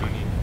we need